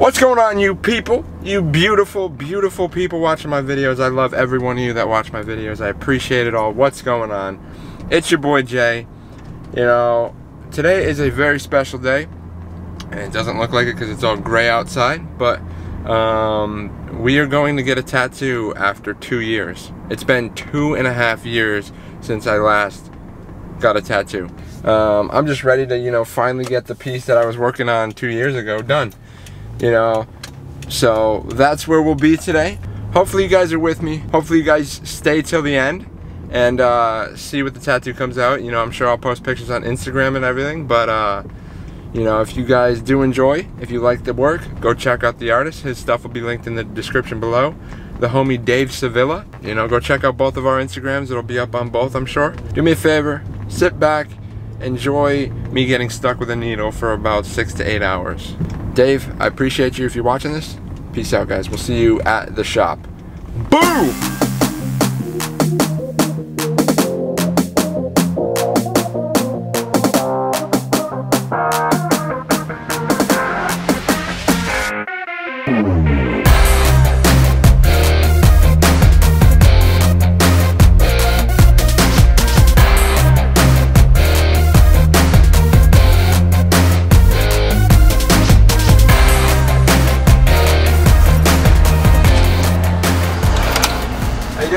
What's going on you people? You beautiful, beautiful people watching my videos. I love every one of you that watch my videos. I appreciate it all. What's going on? It's your boy Jay. You know, today is a very special day. And it doesn't look like it because it's all gray outside. But um, we are going to get a tattoo after two years. It's been two and a half years since I last got a tattoo. Um, I'm just ready to, you know, finally get the piece that I was working on two years ago done you know? So that's where we'll be today. Hopefully you guys are with me. Hopefully you guys stay till the end and uh, see what the tattoo comes out. You know I'm sure I'll post pictures on Instagram and everything but uh, you know if you guys do enjoy if you like the work go check out the artist. His stuff will be linked in the description below. The homie Dave Sevilla you know go check out both of our Instagrams. It'll be up on both I'm sure. Do me a favor sit back enjoy me getting stuck with a needle for about six to eight hours Dave, I appreciate you if you're watching this. Peace out, guys. We'll see you at the shop. Boom!